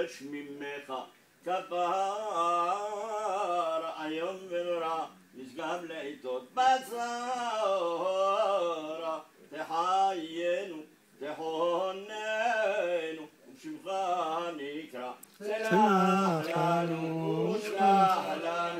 אבקש ממך. כפר איום ונורא נשגב לעיתות בצהרה תחיינו תחוננו ובשמך נקרא. סלח לנו ושלח